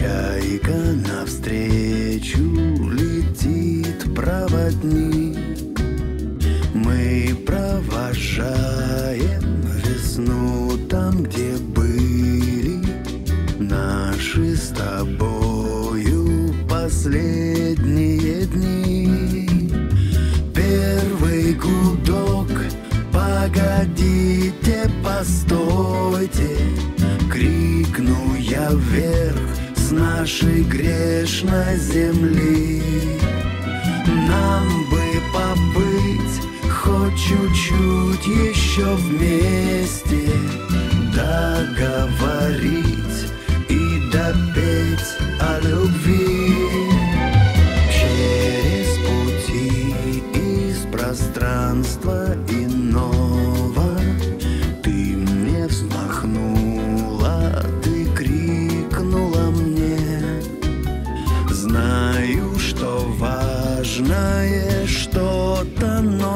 Чайка навстречу летит проводник. Мы провожаем весну там, где были наши с тобою последние дни. Первый гудок, погодите, постойте, крикну я вверх с нашей грешной земли. Нам бы побыть хоть чуть-чуть еще вместе, договорить и допеть о любви. Через пути из пространства иного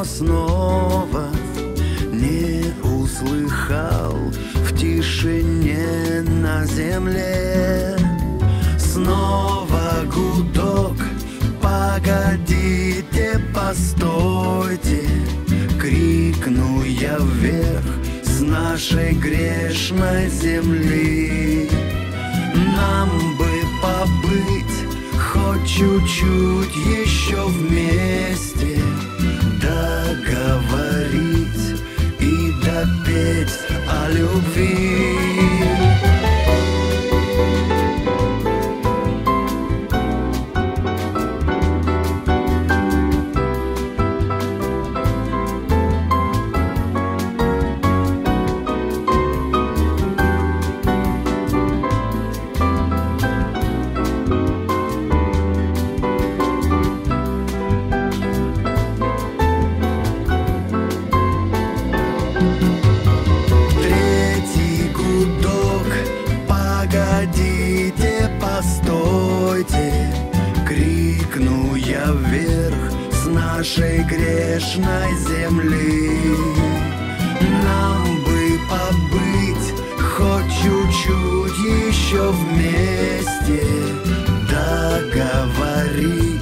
но снова Не услыхал в тишине на земле. Снова гудок, погодите, постойте Крикну я вверх с нашей грешной земли. Нам бы побыть хоть чуть-чуть еще вместе вверх с нашей грешной земли. Нам бы побыть хоть чуть-чуть еще вместе, договорить.